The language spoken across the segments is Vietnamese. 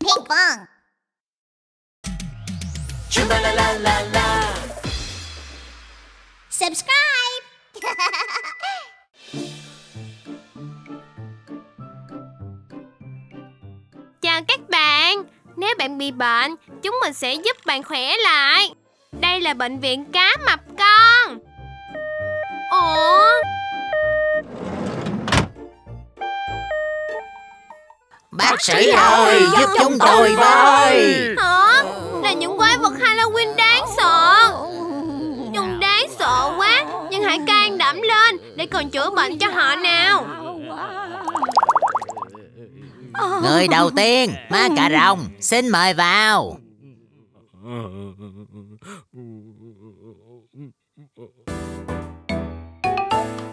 Ping pong. la la la la la. Subscribe. Chào các bạn Nếu bạn bị bệnh Chúng mình sẽ giúp bạn khỏe lại Đây là bệnh viện cá mập con Ủa Bác sĩ ơi, giúp chúng tôi với. Hả Là những quái vật Halloween đáng sợ Chúng đáng sợ quá Nhưng hãy can đảm lên Để còn chữa bệnh cho họ nào Người đầu tiên, ma cà rồng, xin mời vào.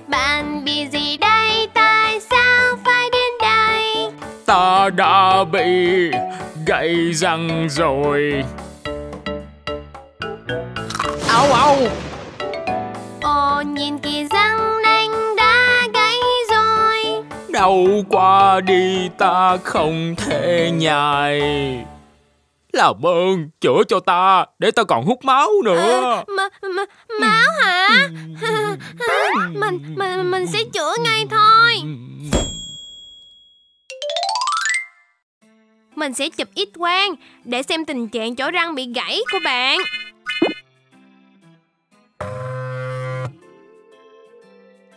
Bạn bị gì đây đã bị gãy răng rồi Ấu ấu Ồ nhìn kìa răng nanh đã gãy rồi Đau quá đi ta không thể nhai làm ơn chữa cho ta để ta còn hút máu nữa. À, máu hả? Ừ. mình mình mình sẽ chữa ngay thôi. Ừ. Mình sẽ chụp ít quang Để xem tình trạng chỗ răng bị gãy của bạn.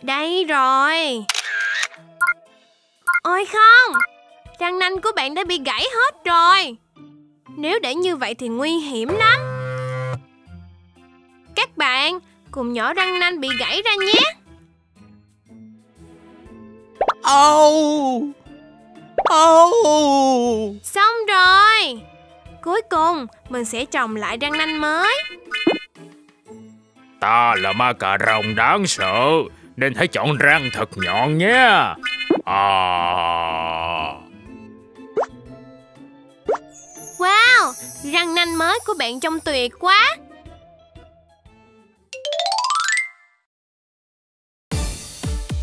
Đây rồi. Ôi không, Răng nanh của bạn đã bị gãy hết rồi. Nếu để như vậy thì nguy hiểm lắm. Các bạn, cùng nhỏ răng nanh bị gãy ra nhé. Oh! Xong rồi. Cuối cùng mình sẽ trồng lại răng nanh mới. Ta là ma cà rồng đáng sợ Nên hãy chọn răng thật nhọn nhé. À. Wow Răng nanh mới của bạn trông tuyệt quá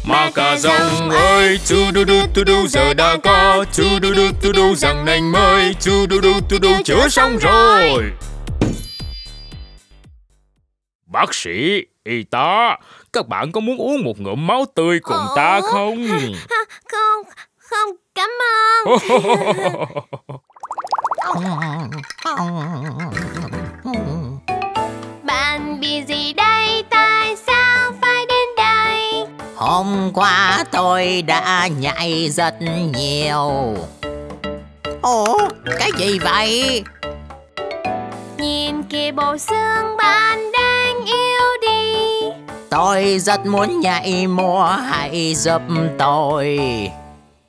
Ma cà rồng ơi, chu đu đu tu đu giờ đã có chu đu đu tu đu răng nanh mới, chu đu đu tu đu chữa xong rồi. Bác sĩ, y tá, các bạn có muốn uống một ngụm máu tươi cùng ta không? Không Không cảm ơn Hôm qua tôi đã nhảy rất nhiều. Ủa, cái gì vậy? Nhìn kìa bộ xương bạn đang yêu đi Tôi rất muốn nhảy múa, hãy giúp tôi.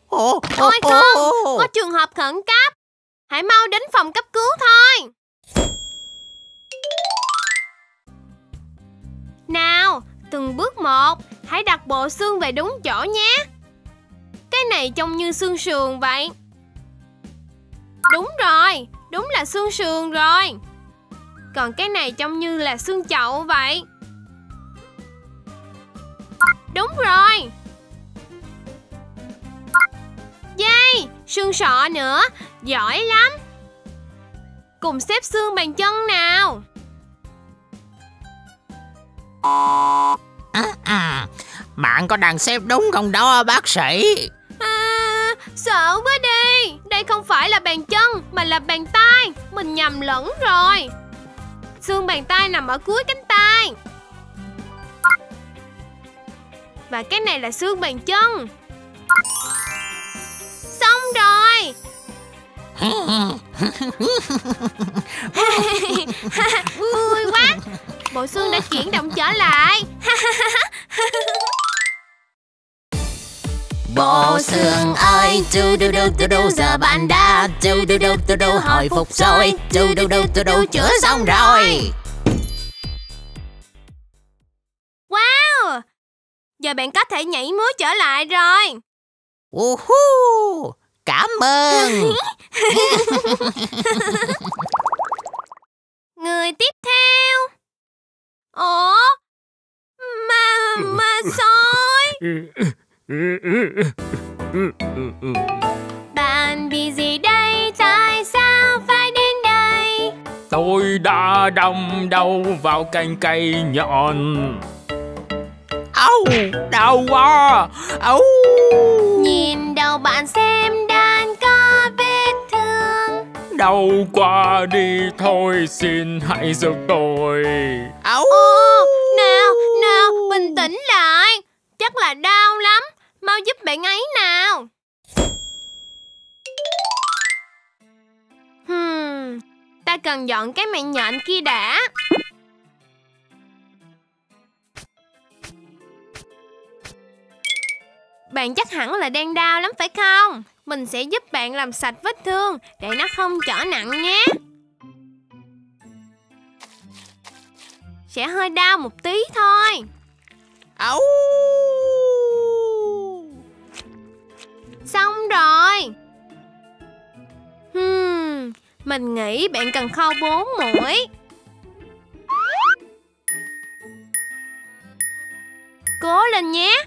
Ồ, Ôi không Có trường hợp khẩn cấp Hãy mau đến phòng cấp cứu thôi Từng bước một. Hãy đặt bộ xương về đúng chỗ nhé. Cái này trông như xương sườn vậy. Đúng rồi Đúng là xương sườn rồi. Còn cái này trông như là xương chậu vậy. Đúng rồi. Yay, xương sọ nữa, giỏi lắm. Cùng xếp xương bàn chân nào. À, à, bạn có đang xếp đúng không đó bác sĩ? à, Sợ quá đi. Đây không phải là bàn chân Mà là bàn tay. Mình nhầm lẫn rồi. Xương bàn tay nằm ở cuối cánh tay. Và cái này là xương bàn chân. Xong rồi. Vui quá Bộ xương đã chuyển động trở lại. Bộ xương ơi, tu đu đu tu đu giờ bạn đã tu đu đu tu đu hồi phục rồi, tu đu đu tu đu chữa xong rồi. Wow! Giờ bạn có thể nhảy múa trở lại rồi. Uhu, cảm ơn. Người tiếp theo Ủa? Mà, mà sói Bạn bị gì đây? Tại sao phải đến đây? Tôi đã đâm đầu vào cành cây nhọn Âu, đau quá Âu Nhìn đầu bạn xem Đau quá đi thôi xin hãy giúp tôi. Âu. Ồ, nào, nào, bình tĩnh lại. Chắc là đau lắm. Mau giúp bạn ấy nào. Hmm, ta cần dọn cái màn nhện kia đã. Bạn chắc hẳn là đang đau lắm phải không? Mình sẽ giúp bạn làm sạch vết thương để nó không trở nặng nhé. Sẽ hơi đau một tí thôi. Ấu. Xong rồi. Hmm, mình nghĩ bạn cần khâu bốn mũi. Cố lên nhé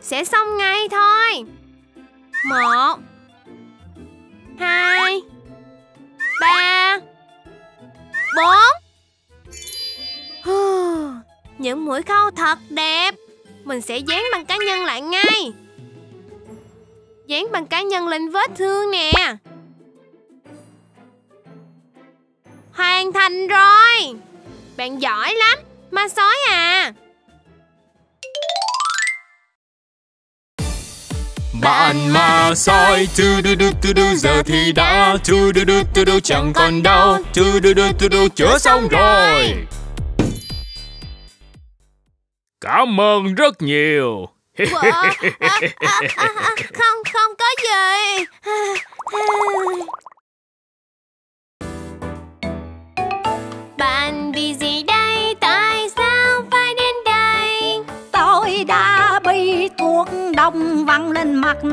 sẽ xong ngay thôi một hai. Ba. Bốn. Những mũi khâu thật đẹp. Mình sẽ dán bằng cá nhân lại ngay. Dán bằng cá nhân lên vết thương nè. Hoàn thành rồi. Bạn giỏi lắm. Ma sói à. Bạn mà soi. Tu du du tu du giờ thì đã. Tu du du tu du chẳng còn đau. tu du du tu du chữa xong rồi. Cảm ơn rất nhiều. Không không có gì. Bạn vì gì đây? Tại sao phải đến đây? Tôi đã bị thuốc đông lên mặt.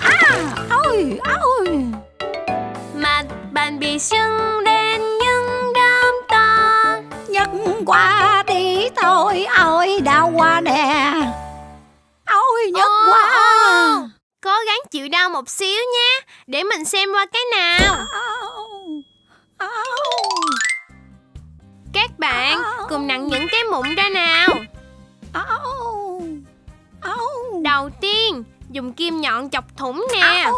À, ôi, ôi. Mặt bạn bị sưng đen nhưng đơm to. Nhấc qua đi thôi, ôi, đau quá nè. Ôi, nhấc oh, quá oh, Cố gắng chịu đau một xíu nhé Để mình xem qua cái nào. Các bạn cùng nặng những cái mụn ra nào Đầu tiên dùng kim nhọn chọc thủng nè.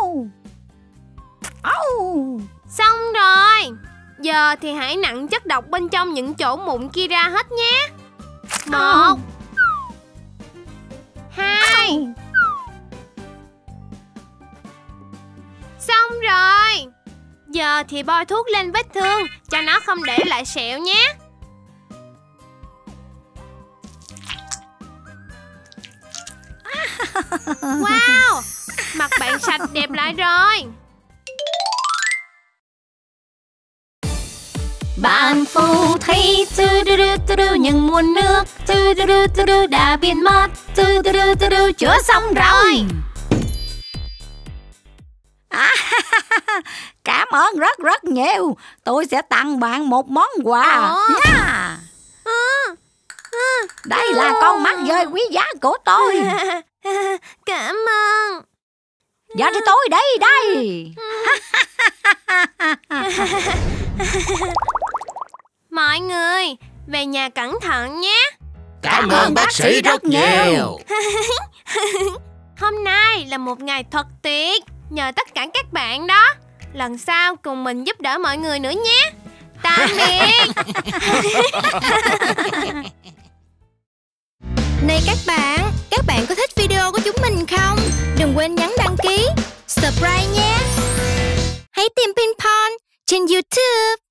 Xong rồi. Giờ thì hãy nặng chất độc bên trong những chỗ mụn kia ra hết nhé. Một. Hai. Xong rồi. Giờ thì bôi thuốc lên vết thương Cho nó không để lại sẹo nhé Wow! Mặt bạn sạch đẹp lại rồi. Bạn phù thủy tu du du tu du những nguồn nước. Tu du du tu du đã biến mất. Tu du du tu du chữa xong rồi. À, Cảm ơn rất rất nhiều. Tôi sẽ tặng bạn một món quà. À. yeah. Đây là con mắt rơi quý giá của tôi. Cảm ơn. Dạ thì tôi đây đây. Mọi người Về nhà cẩn thận nhé. Cảm, ơn bác sĩ rất nhiều. Hôm nay là một ngày thật tuyệt Nhờ tất cả các bạn đó. Lần sau cùng mình giúp đỡ mọi người nữa nhé. Tạm biệt này các bạn, các bạn có thích video của chúng mình không? Đừng quên nhấn đăng ký, subscribe nhé. Hãy tìm pinpon trên YouTube.